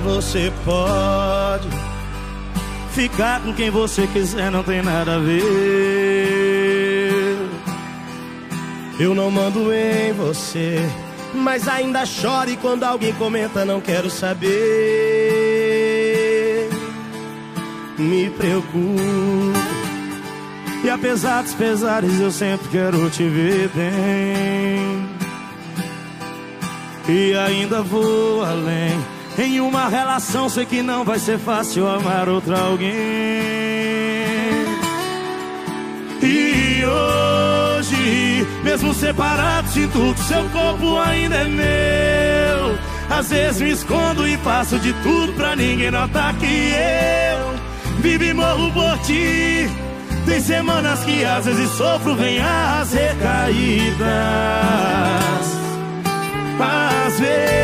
Você pode ficar com quem você quiser, não tem nada a ver. Eu não mando em você, mas ainda chore quando alguém comenta, não quero saber. Me preocupo. E apesar dos pesares, eu sempre quero te ver bem. E ainda vou além. Em uma relação, sei que não vai ser fácil amar outra alguém. E hoje, mesmo separado, sinto que seu corpo ainda é meu. Às vezes me escondo e faço de tudo pra ninguém notar que eu vivo e morro por ti. Tem semanas que às vezes sofro, vem as recaídas. Às vezes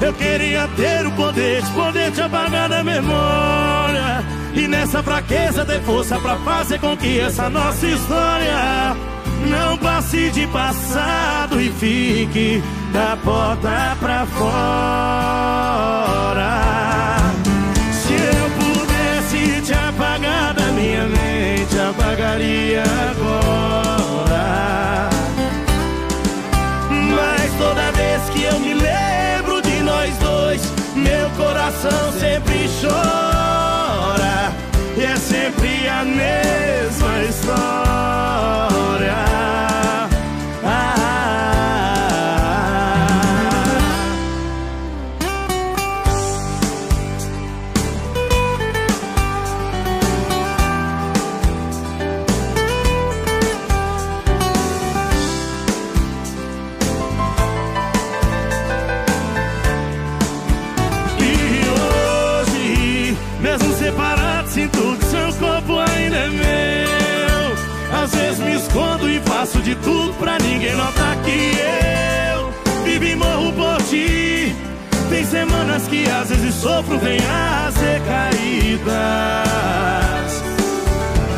eu queria ter o poder de poder te apagar da memória. E nessa fraqueza ter força pra fazer com que essa nossa história não passe de passado e fique da porta pra fora. Coração sempre chora. E é sempre sinto que seu corpo ainda é meu. Às vezes me escondo e faço de tudo pra ninguém notar que eu vivo e morro por ti. Tem semanas que às vezes sofro, vem as recaídas.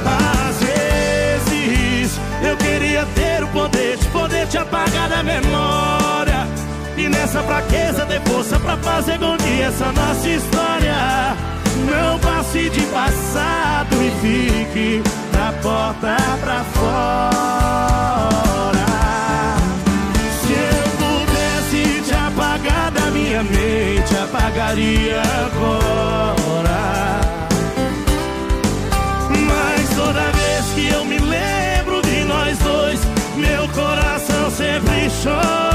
Às vezes eu queria ter o poder de poder te apagar da memória. E nessa fraqueza ter força pra fazer com que essa nossa história fique da porta pra fora. Se eu pudesse te apagar da minha mente, apagaria agora. Mas toda vez que eu me lembro de nós dois, meu coração sempre chora.